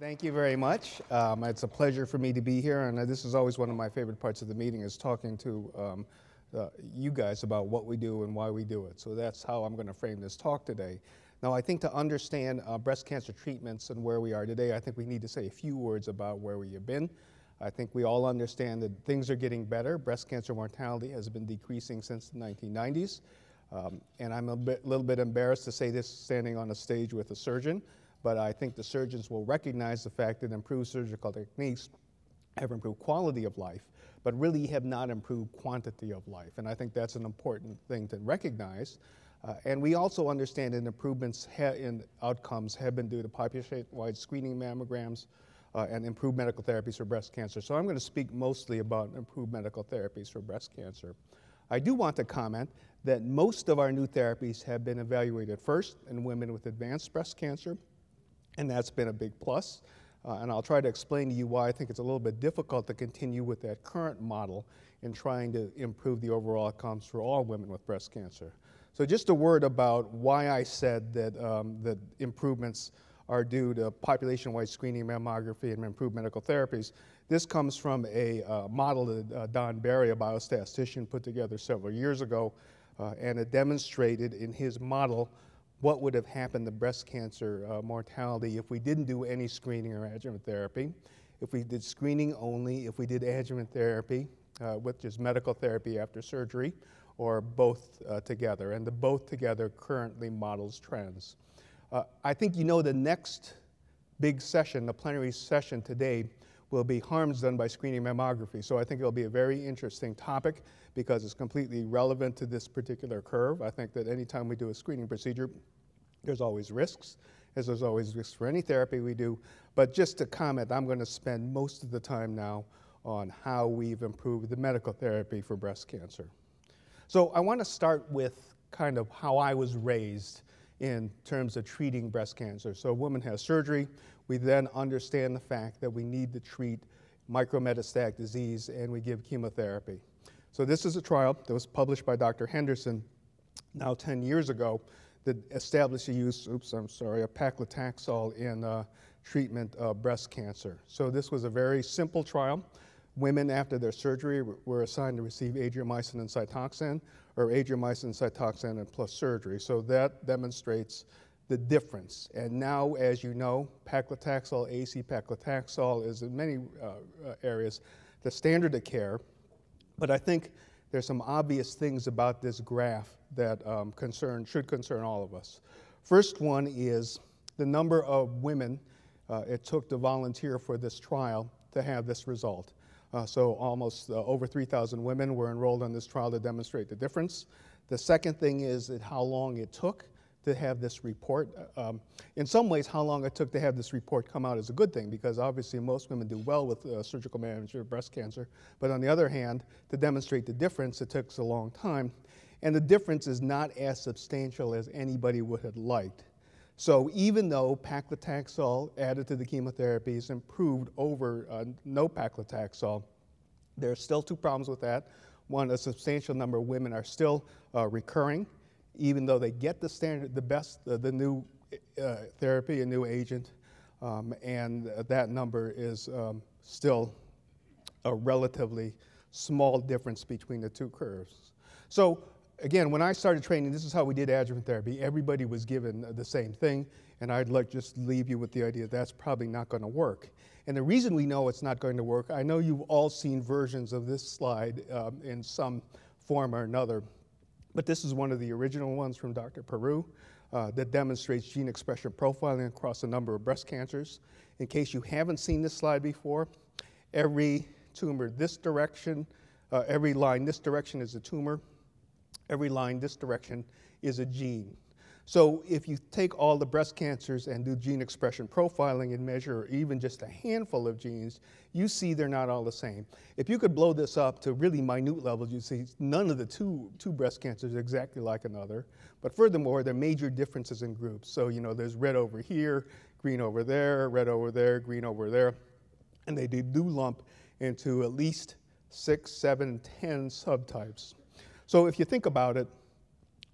Thank you very much. Um, it's a pleasure for me to be here, and uh, this is always one of my favorite parts of the meeting is talking to um, uh, you guys about what we do and why we do it. So that's how I'm going to frame this talk today. Now, I think to understand uh, breast cancer treatments and where we are today, I think we need to say a few words about where we have been. I think we all understand that things are getting better. Breast cancer mortality has been decreasing since the 1990s. Um, and I'm a bit, little bit embarrassed to say this standing on a stage with a surgeon, but I think the surgeons will recognize the fact that improved surgical techniques have improved quality of life, but really have not improved quantity of life. And I think that's an important thing to recognize. Uh, and we also understand that improvements in outcomes have been due to population-wide screening mammograms uh, and improved medical therapies for breast cancer. So I'm going to speak mostly about improved medical therapies for breast cancer. I do want to comment that most of our new therapies have been evaluated first in women with advanced breast cancer, and that's been a big plus. Uh, and I'll try to explain to you why I think it's a little bit difficult to continue with that current model in trying to improve the overall outcomes for all women with breast cancer. So just a word about why I said that, um, that improvements are due to population-wide screening mammography and improved medical therapies. This comes from a uh, model that uh, Don Berry, a biostatistician, put together several years ago, uh, and it demonstrated in his model what would have happened to breast cancer uh, mortality if we didn't do any screening or adjuvant therapy, if we did screening only, if we did adjuvant therapy, uh, which is medical therapy after surgery, or both uh, together. And the both together currently models trends. Uh, I think you know the next big session, the plenary session today, will be harms done by screening mammography. So I think it'll be a very interesting topic because it's completely relevant to this particular curve. I think that anytime we do a screening procedure, there's always risks, as there's always risks for any therapy we do. But just to comment, I'm going to spend most of the time now on how we've improved the medical therapy for breast cancer. So I want to start with kind of how I was raised in terms of treating breast cancer. So a woman has surgery, we then understand the fact that we need to treat micrometastatic disease and we give chemotherapy. So this is a trial that was published by Dr. Henderson now 10 years ago that established the use, oops, I'm sorry, of paclitaxel in uh, treatment of breast cancer. So this was a very simple trial. Women after their surgery were assigned to receive adriamycin and Cytoxan, or adriamycin, Cytoxan, and plus surgery. So that demonstrates the difference. And now, as you know, paclitaxel, AC paclitaxel is in many uh, uh, areas the standard of care. But I think there's some obvious things about this graph that um, concern, should concern all of us. First one is the number of women uh, it took to volunteer for this trial to have this result. Uh, so almost uh, over 3,000 women were enrolled in this trial to demonstrate the difference. The second thing is how long it took to have this report. Uh, um, in some ways, how long it took to have this report come out is a good thing because obviously most women do well with uh, surgical management of breast cancer. But on the other hand, to demonstrate the difference, it takes a long time. And the difference is not as substantial as anybody would have liked. So even though paclitaxel added to the chemotherapy chemotherapies improved over uh, no paclitaxel, there are still two problems with that. One, a substantial number of women are still uh, recurring even though they get the standard, the best, uh, the new uh, therapy, a new agent, um, and that number is um, still a relatively small difference between the two curves. So again, when I started training, this is how we did adjuvant therapy. Everybody was given the same thing, and I'd like just leave you with the idea that's probably not going to work. And the reason we know it's not going to work, I know you've all seen versions of this slide um, in some form or another. But this is one of the original ones from Dr. Perou uh, that demonstrates gene expression profiling across a number of breast cancers. In case you haven't seen this slide before, every tumor this direction, uh, every line this direction is a tumor, every line this direction is a gene. So if you take all the breast cancers and do gene expression profiling and measure even just a handful of genes, you see they're not all the same. If you could blow this up to really minute levels, you'd see none of the two, two breast cancers are exactly like another. But furthermore, there are major differences in groups. So, you know, there's red over here, green over there, red over there, green over there. And they do lump into at least six, seven, ten subtypes. So if you think about it,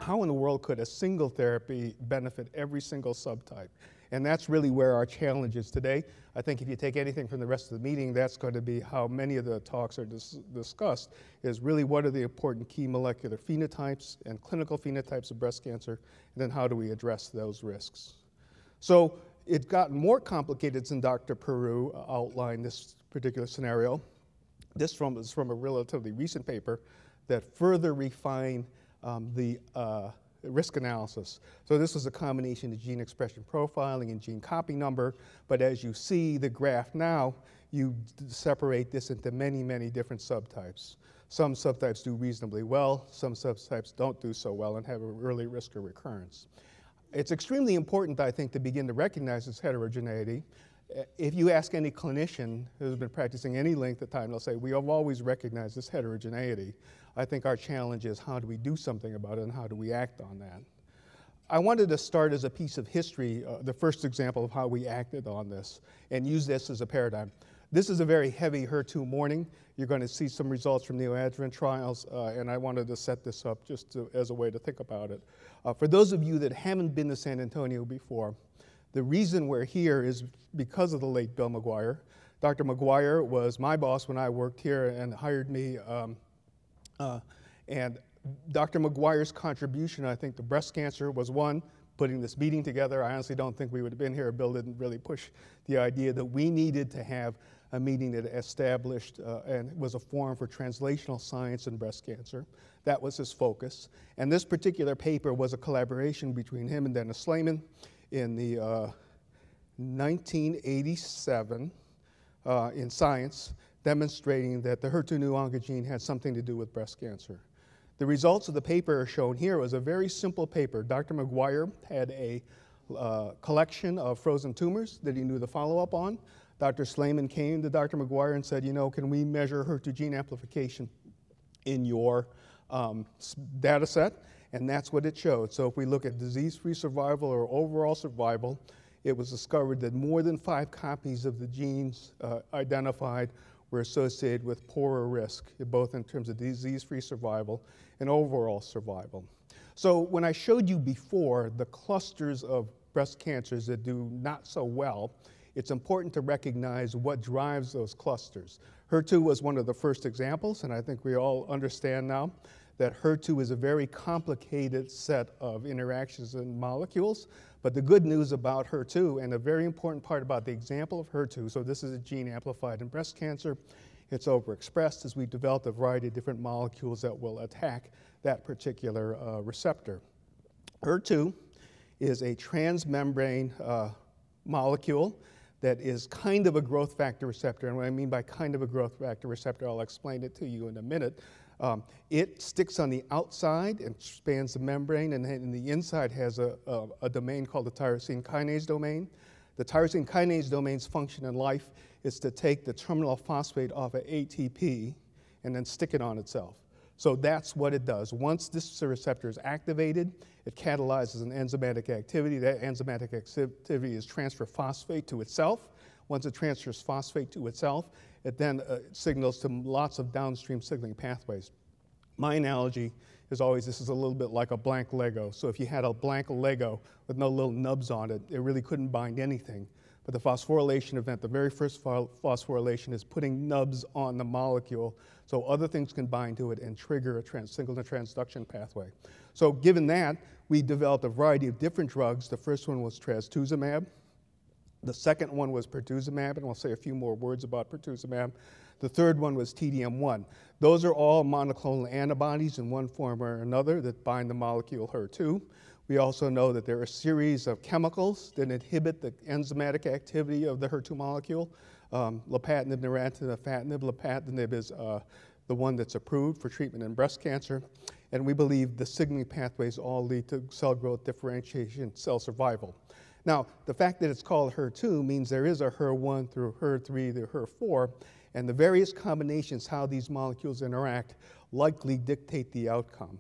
how in the world could a single therapy benefit every single subtype? And that's really where our challenge is today. I think if you take anything from the rest of the meeting, that's going to be how many of the talks are dis discussed, is really what are the important key molecular phenotypes and clinical phenotypes of breast cancer, and then how do we address those risks. So it got more complicated since Dr. Perou outlined this particular scenario. This from, is from a relatively recent paper that further refine um, the uh, risk analysis. So this was a combination of gene expression profiling and gene copy number, but as you see the graph now, you separate this into many, many different subtypes. Some subtypes do reasonably well, some subtypes don't do so well and have an early risk of recurrence. It's extremely important, I think, to begin to recognize this heterogeneity. If you ask any clinician who's been practicing any length of time, they'll say, we have always recognized this heterogeneity. I think our challenge is how do we do something about it and how do we act on that? I wanted to start as a piece of history, uh, the first example of how we acted on this, and use this as a paradigm. This is a very heavy HER2 morning. You're going to see some results from neoadjuvant trials, uh, and I wanted to set this up just to, as a way to think about it. Uh, for those of you that haven't been to San Antonio before, the reason we're here is because of the late Bill McGuire. Dr. McGuire was my boss when I worked here and hired me um, uh, and Dr. McGuire's contribution, I think, to breast cancer was one, putting this meeting together. I honestly don't think we would have been here. Bill didn't really push the idea that we needed to have a meeting that established uh, and was a forum for translational science in breast cancer. That was his focus. And this particular paper was a collaboration between him and Dennis Slamon in the uh, 1987 uh, in Science demonstrating that the HER2/neu oncogene had something to do with breast cancer. The results of the paper are shown here. It was a very simple paper. Dr. McGuire had a uh, collection of frozen tumors that he knew the follow-up on. Dr. Slamon came to Dr. McGuire and said, you know, can we measure HER2 gene amplification in your um, data set? And that's what it showed. So if we look at disease-free survival or overall survival, it was discovered that more than five copies of the genes uh, identified were associated with poorer risk, both in terms of disease-free survival and overall survival. So when I showed you before the clusters of breast cancers that do not so well, it's important to recognize what drives those clusters. HER2 was one of the first examples, and I think we all understand now that HER2 is a very complicated set of interactions and molecules. But the good news about HER2, and a very important part about the example of HER2, so this is a gene amplified in breast cancer, it's overexpressed as we develop a variety of different molecules that will attack that particular uh, receptor. HER2 is a transmembrane uh, molecule that is kind of a growth factor receptor. And what I mean by kind of a growth factor receptor, I'll explain it to you in a minute. Um, it sticks on the outside and spans the membrane, and then the inside has a, a, a domain called the tyrosine kinase domain. The tyrosine kinase domain's function in life is to take the terminal phosphate off of ATP and then stick it on itself. So that's what it does. Once this receptor is activated, it catalyzes an enzymatic activity. That enzymatic activity is transfer phosphate to itself. Once it transfers phosphate to itself, it then uh, signals to lots of downstream signaling pathways. My analogy is always this is a little bit like a blank Lego. So if you had a blank Lego with no little nubs on it, it really couldn't bind anything. But the phosphorylation event, the very first phosphorylation is putting nubs on the molecule so other things can bind to it and trigger a trans transduction pathway. So given that, we developed a variety of different drugs. The first one was trastuzumab. The second one was pertuzumab, and I'll say a few more words about pertuzumab. The third one was TDM1. Those are all monoclonal antibodies in one form or another that bind the molecule HER2. We also know that there are a series of chemicals that inhibit the enzymatic activity of the HER2 molecule. Um, lapatinib, neratinib, afatinib. Lapatinib is uh, the one that's approved for treatment in breast cancer. And we believe the signaling pathways all lead to cell growth, differentiation, cell survival. Now, the fact that it's called HER2 means there is a HER1 through HER3 through HER4, and the various combinations, how these molecules interact, likely dictate the outcome.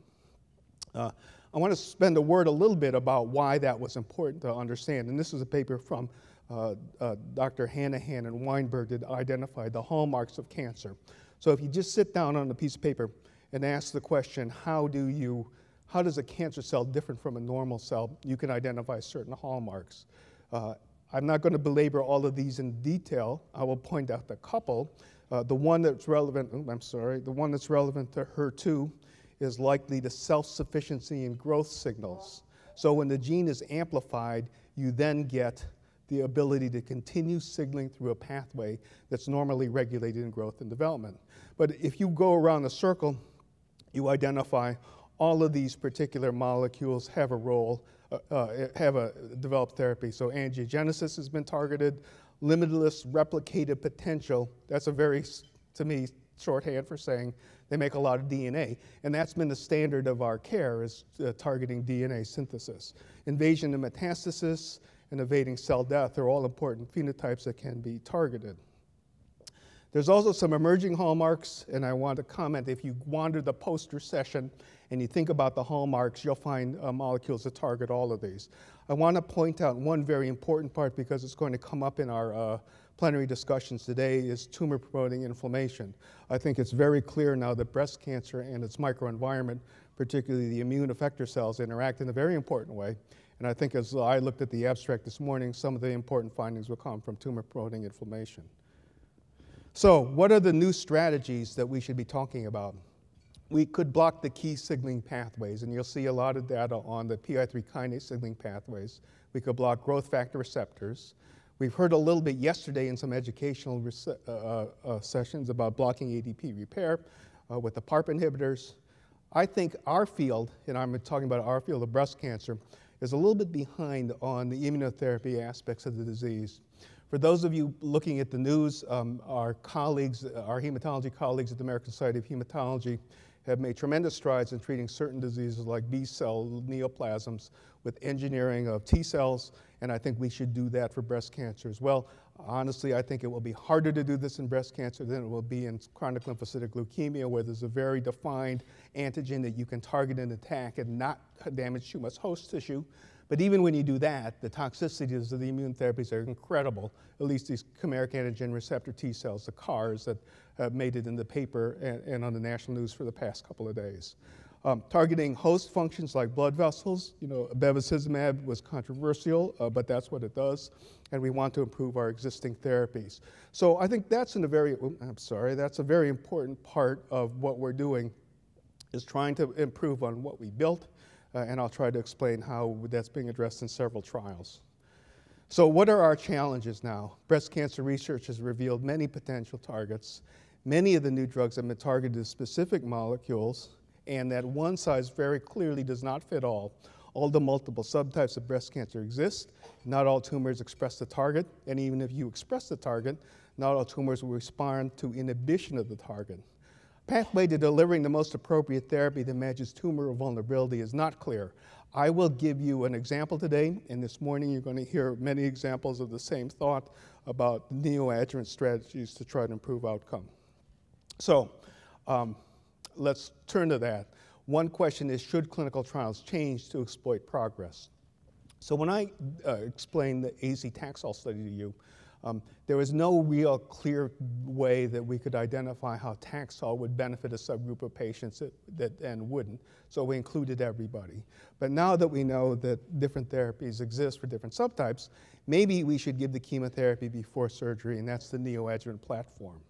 Uh, I want to spend a word a little bit about why that was important to understand. And this is a paper from uh, uh, Dr. Hanahan and Weinberg that identified the hallmarks of cancer. So if you just sit down on a piece of paper and ask the question, how do you how does a cancer cell different from a normal cell? You can identify certain hallmarks. Uh, I'm not going to belabor all of these in detail. I will point out a couple. Uh, the one that's relevant, oh, I'm sorry, the one that's relevant to HER2 is likely the self-sufficiency in growth signals. So when the gene is amplified, you then get the ability to continue signaling through a pathway that's normally regulated in growth and development. But if you go around the circle, you identify all of these particular molecules have a role, uh, uh, have a developed therapy. So angiogenesis has been targeted, limitless replicated potential, that's a very, to me, shorthand for saying they make a lot of DNA. And that's been the standard of our care is uh, targeting DNA synthesis. Invasion and metastasis and evading cell death are all important phenotypes that can be targeted. There's also some emerging hallmarks, and I want to comment if you wander the poster session and you think about the hallmarks, you'll find uh, molecules that target all of these. I want to point out one very important part because it's going to come up in our uh, plenary discussions today is tumor promoting inflammation. I think it's very clear now that breast cancer and its microenvironment, particularly the immune effector cells, interact in a very important way. And I think as I looked at the abstract this morning, some of the important findings will come from tumor promoting inflammation. So, what are the new strategies that we should be talking about? We could block the key signaling pathways, and you'll see a lot of data on the PI3 kinase signaling pathways. We could block growth factor receptors. We've heard a little bit yesterday in some educational uh, uh, uh, sessions about blocking ADP repair uh, with the PARP inhibitors. I think our field, and I'm talking about our field of breast cancer, is a little bit behind on the immunotherapy aspects of the disease. For those of you looking at the news, um, our colleagues, our hematology colleagues at the American Society of Hematology have made tremendous strides in treating certain diseases like B cell neoplasms with engineering of T cells, and I think we should do that for breast cancer as well. Honestly, I think it will be harder to do this in breast cancer than it will be in chronic lymphocytic leukemia, where there's a very defined antigen that you can target and attack and not damage too much host tissue. But even when you do that, the toxicities of the immune therapies are incredible, at least these chimeric antigen receptor T cells, the CARs that made it in the paper and, and on the national news for the past couple of days. Um, targeting host functions like blood vessels, you know, bevacizumab was controversial, uh, but that's what it does, and we want to improve our existing therapies. So I think that's in a very, I'm sorry, that's a very important part of what we're doing, is trying to improve on what we built Uh, and I'll try to explain how that's being addressed in several trials. So what are our challenges now? Breast cancer research has revealed many potential targets. Many of the new drugs have been targeted to specific molecules, and that one size very clearly does not fit all. All the multiple subtypes of breast cancer exist. Not all tumors express the target, and even if you express the target, not all tumors will respond to inhibition of the target pathway to delivering the most appropriate therapy that matches tumor vulnerability is not clear. I will give you an example today, and this morning you're going to hear many examples of the same thought about neoadjuvant strategies to try to improve outcome. So um, let's turn to that. One question is, should clinical trials change to exploit progress? So when I uh, explained the AC Taxol study to you, um, there was no real clear way that we could identify how Taxol would benefit a subgroup of patients that, that, and wouldn't, so we included everybody. But now that we know that different therapies exist for different subtypes, maybe we should give the chemotherapy before surgery, and that's the neoadjuvant platform.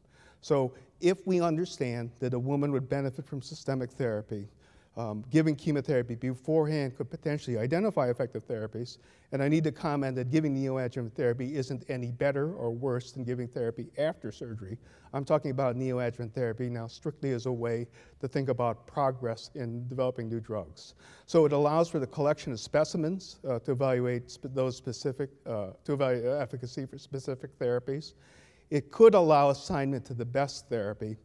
So if we understand that a woman would benefit from systemic therapy, um, giving chemotherapy beforehand could potentially identify effective therapies. And I need to comment that giving neoadjuvant therapy isn't any better or worse than giving therapy after surgery. I'm talking about neoadjuvant therapy now strictly as a way to think about progress in developing new drugs. So it allows for the collection of specimens uh, to evaluate sp those specific, uh, to evaluate efficacy for specific therapies. It could allow assignment to the best therapy.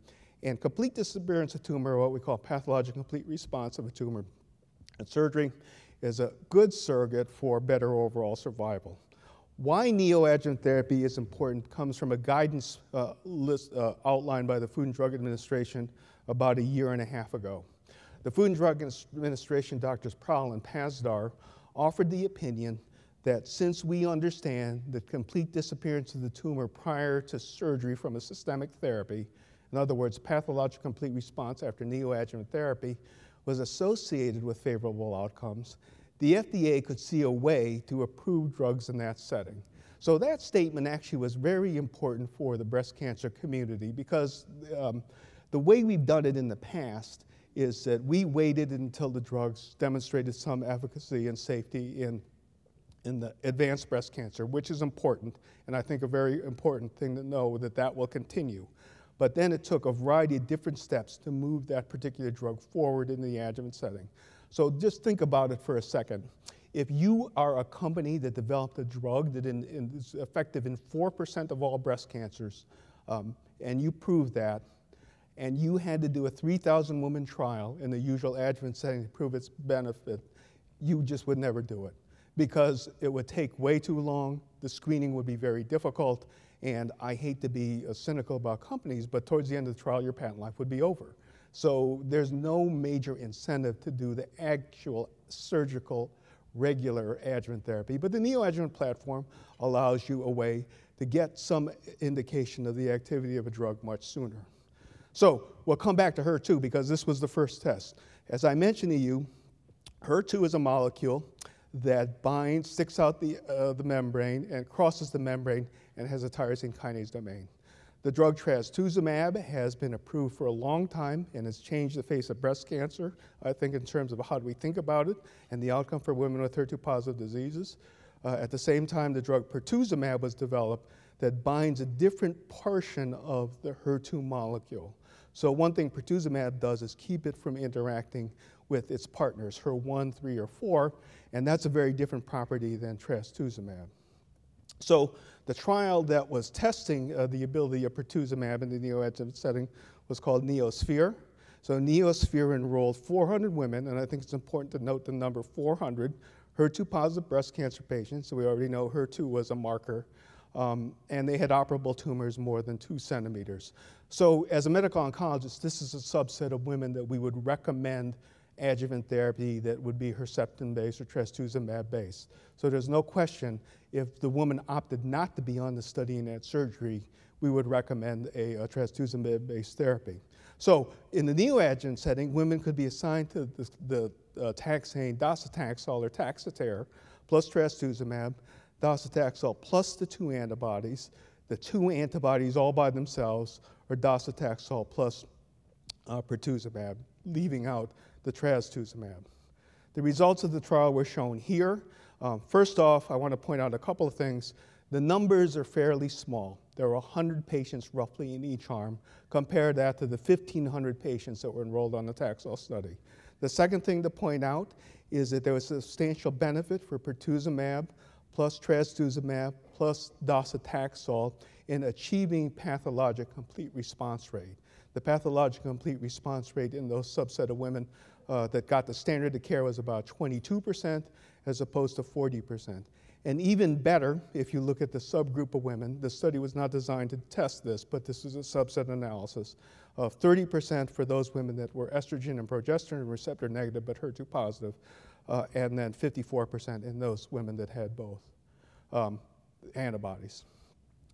And complete disappearance of tumor, what we call pathologic complete response of a tumor and surgery, is a good surrogate for better overall survival. Why neoadjuvant therapy is important comes from a guidance uh, list uh, outlined by the Food and Drug Administration about a year and a half ago. The Food and Drug Administration, doctors Prowell and Pazdur, offered the opinion that since we understand the complete disappearance of the tumor prior to surgery from a systemic therapy, in other words, pathologic complete response after neoadjuvant therapy was associated with favorable outcomes, the FDA could see a way to approve drugs in that setting. So that statement actually was very important for the breast cancer community because um, the way we've done it in the past is that we waited until the drugs demonstrated some efficacy and safety in, in the advanced breast cancer, which is important, and I think a very important thing to know that that will continue. But then it took a variety of different steps to move that particular drug forward in the adjuvant setting. So just think about it for a second. If you are a company that developed a drug that in, in is effective in 4% of all breast cancers, um, and you prove that, and you had to do a 3,000 woman trial in the usual adjuvant setting to prove its benefit, you just would never do it because it would take way too long, the screening would be very difficult, and I hate to be uh, cynical about companies, but towards the end of the trial, your patent life would be over. So there's no major incentive to do the actual surgical regular adjuvant therapy. But the neoadjuvant platform allows you a way to get some indication of the activity of a drug much sooner. So we'll come back to HER2 because this was the first test. As I mentioned to you, HER2 is a molecule that binds, sticks out the, uh, the membrane and crosses the membrane and has a tyrosine kinase domain. The drug trastuzumab has been approved for a long time and has changed the face of breast cancer, I think, in terms of how do we think about it and the outcome for women with HER2 positive diseases. Uh, at the same time, the drug pertuzumab was developed that binds a different portion of the HER2 molecule. So one thing pertuzumab does is keep it from interacting with its partners, HER1, 3, or 4, and that's a very different property than trastuzumab. So the trial that was testing uh, the ability of pertuzumab in the neoadjuvant setting was called NeoSphere. So NeoSphere enrolled 400 women, and I think it's important to note the number 400 HER2 positive breast cancer patients. So we already know HER2 was a marker um, and they had operable tumors more than two centimeters. So as a medical oncologist, this is a subset of women that we would recommend adjuvant therapy that would be Herceptin-based or trastuzumab-based. So there's no question if the woman opted not to be on the study and had surgery, we would recommend a, a trastuzumab-based therapy. So in the neoadjuvant setting, women could be assigned to the, the uh, taxane, docetaxel or Taxotere plus trastuzumab docetaxel plus the two antibodies, the two antibodies all by themselves, or docetaxel plus uh, pertuzumab, leaving out the trastuzumab. The results of the trial were shown here. Um, first off, I want to point out a couple of things. The numbers are fairly small. There were 100 patients roughly in each arm. Compare that to the 1,500 patients that were enrolled on the Taxol study. The second thing to point out is that there was a substantial benefit for pertuzumab plus trastuzumab plus docetaxel in achieving pathologic complete response rate. The pathologic complete response rate in those subset of women uh, that got the standard of care was about 22% as opposed to 40%. And even better, if you look at the subgroup of women, the study was not designed to test this, but this is a subset analysis of 30% for those women that were estrogen and progesterone receptor negative but HER2 positive, uh, and then 54% in those women that had both um, antibodies.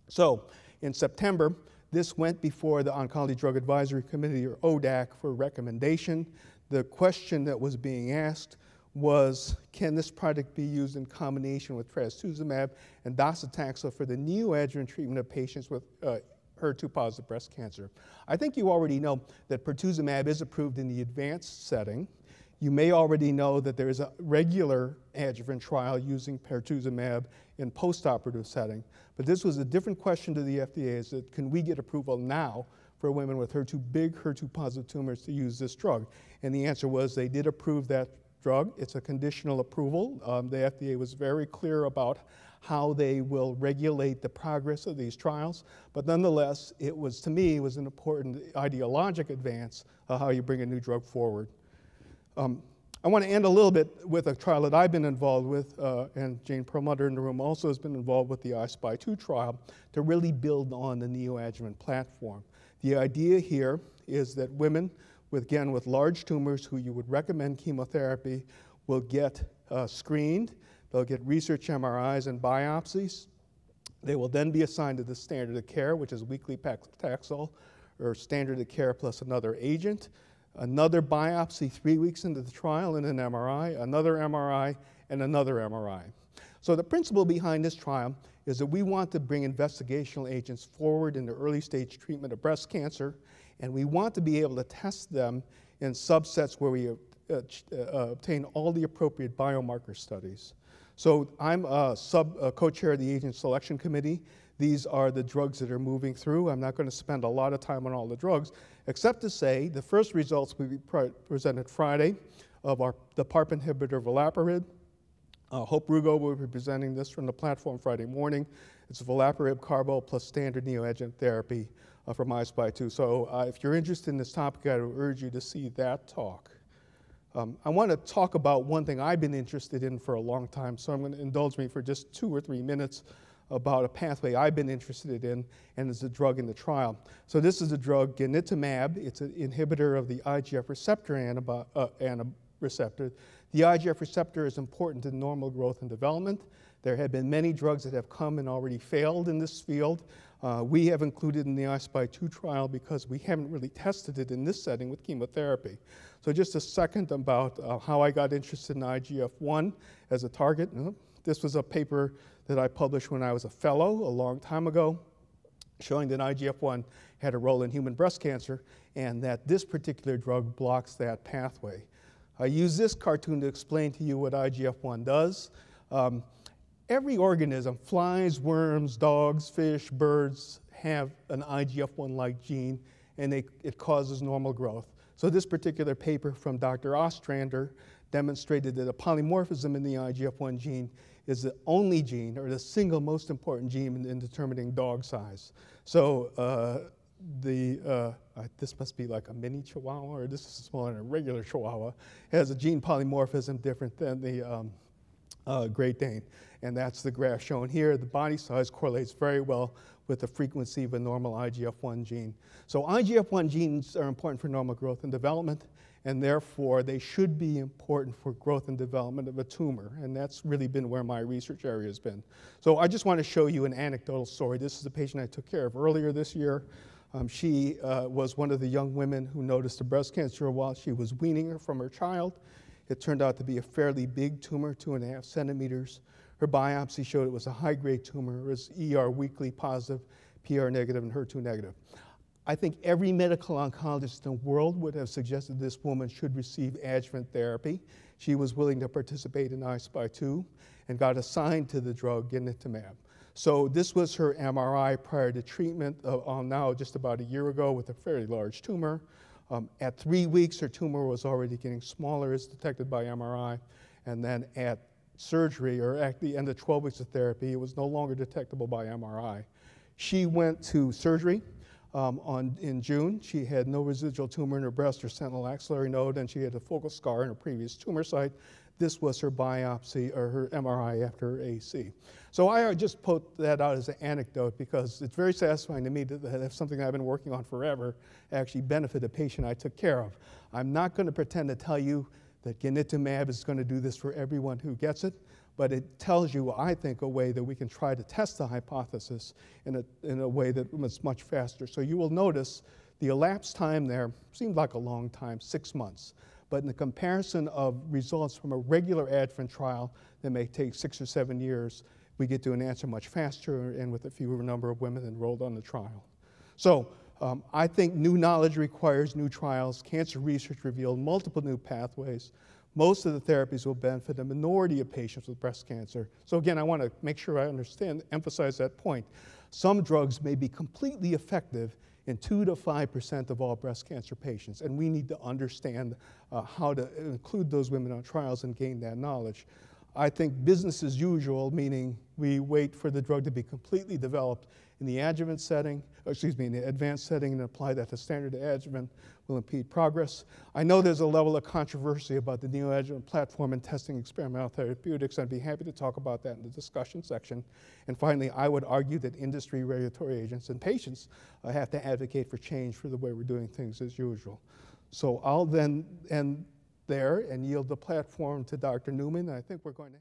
So in September, this went before the Oncology Drug Advisory Committee, or ODAC, for recommendation. The question that was being asked was, can this product be used in combination with trastuzumab and docetaxel for the neoadjuvant treatment of patients with uh, HER2-positive breast cancer? I think you already know that pertuzumab is approved in the advanced setting. You may already know that there is a regular adjuvant trial using pertuzumab in postoperative setting. But this was a different question to the FDA is that can we get approval now for women with HER2 big HER2 positive tumors to use this drug? And the answer was they did approve that drug. It's a conditional approval. Um, the FDA was very clear about how they will regulate the progress of these trials. But nonetheless, it was, to me, was an important ideologic advance of how you bring a new drug forward. Um, I want to end a little bit with a trial that I've been involved with, uh, and Jane Perlmutter in the room also has been involved with the I-SPY 2 trial to really build on the neoadjuvant platform. The idea here is that women, with, again, with large tumors who you would recommend chemotherapy will get uh, screened. They'll get research MRIs and biopsies. They will then be assigned to the standard of care, which is weekly Taxol, or standard of care plus another agent. another biopsy three weeks into the trial and an MRI, another MRI, and another MRI. So the principle behind this trial is that we want to bring investigational agents forward in the early stage treatment of breast cancer, and we want to be able to test them in subsets where we uh, uh, uh obtain all the appropriate biomarker studies. So I'm a sub a co-chair of the agent selection committee. These are the drugs that are moving through. I'm not going to spend a lot of time on all the drugs, except to say the first results will be presented Friday of our, the PARP inhibitor veliparib. Uh, Hope Rugo will be presenting this from the platform Friday morning. It's veliparib carbo plus standard neoadjuvant therapy uh, from I-SPY 2. So uh, if you're interested in this topic, I would urge you to see that talk. Um, I want to talk about one thing I've been interested in for a long time, so I'm going to indulge me for just two or three minutes about a pathway I've been interested in, and it's a drug in the trial. So this is a drug, ganitumab. It's an inhibitor of the IGF receptor uh, receptor. The IGF receptor is important in normal growth and development. There have been many drugs that have come and already failed in this field. Uh, we have included in the I-SPY 2 trial because we haven't really tested it in this setting with chemotherapy. So just a second about uh, how I got interested in IGF-1 as a target. This was a paper that I published when I was a fellow a long time ago, showing that IGF-1 had a role in human breast cancer and that this particular drug blocks that pathway. I use this cartoon to explain to you what IGF-1 does. Um, every organism, flies, worms, dogs, fish, birds, have an IGF-1-like gene, and they, it causes normal growth. So this particular paper from Dr. Ostrander demonstrated that a polymorphism in the IGF-1 gene is the only gene, or the single most important gene in, in determining dog size. So uh, the, uh, this must be like a mini chihuahua, or this is smaller than a regular chihuahua, it has a gene polymorphism different than the um, uh, Great Dane. And that's the graph shown here. The body size correlates very well with the frequency of a normal IGF-1 gene. So IGF-1 genes are important for normal growth and development, and therefore they should be important for growth and development of a tumor. And that's really been where my research area has been. So I just want to show you an anecdotal story. This is a patient I took care of earlier this year. Um, she uh, was one of the young women who noticed a breast cancer while she was weaning her from her child. It turned out to be a fairly big tumor, two and a half centimeters. Her biopsy showed it was a high grade tumor. It was ER weakly positive, PR negative, and HER2 negative. I think every medical oncologist in the world would have suggested this woman should receive adjuvant therapy. She was willing to participate in I-SPY 2 and got assigned to the drug ganitumab. So this was her MRI prior to treatment, uh, now just about a year ago with a fairly large tumor. Um, at three weeks, her tumor was already getting smaller as detected by MRI. And then at surgery, or at the end of 12 weeks of therapy, it was no longer detectable by MRI. She went to surgery um, on, in June. She had no residual tumor in her breast or sentinel axillary node, and she had a focal scar in her previous tumor site. This was her biopsy or her MRI after her AC. So I just put that out as an anecdote because it's very satisfying to me to have something I've been working on forever actually benefit a patient I took care of. I'm not going to pretend to tell you that ganitumab is going to do this for everyone who gets it, but it tells you, I think, a way that we can try to test the hypothesis in a, in a way much faster. So you will notice the elapsed time there seemed like a long time, six months. But in the comparison of results from a regular adjuvant trial that may take six or seven years, we get to an answer much faster and with a fewer number of women enrolled on the trial. So um, I think new knowledge requires new trials. Cancer research revealed multiple new pathways. Most of the therapies will benefit a minority of patients with breast cancer. So again, I want to make sure I understand, emphasize that point. Some drugs may be completely effective in 2 to 5% of all breast cancer patients. And we need to understand uh, how to include those women on trials and gain that knowledge. I think business as usual, meaning we wait for the drug to be completely developed in the adjuvant setting, excuse me, in the advanced setting and apply that to standard adjuvant will impede progress. I know there's a level of controversy about the neoadjuvant platform and testing experimental therapeutics. I'd be happy to talk about that in the discussion section. And finally, I would argue that industry, regulatory agents, and patients uh, have to advocate for change for the way we're doing things as usual. So I'll then end there and yield the platform to Dr. Newman. I think we're going to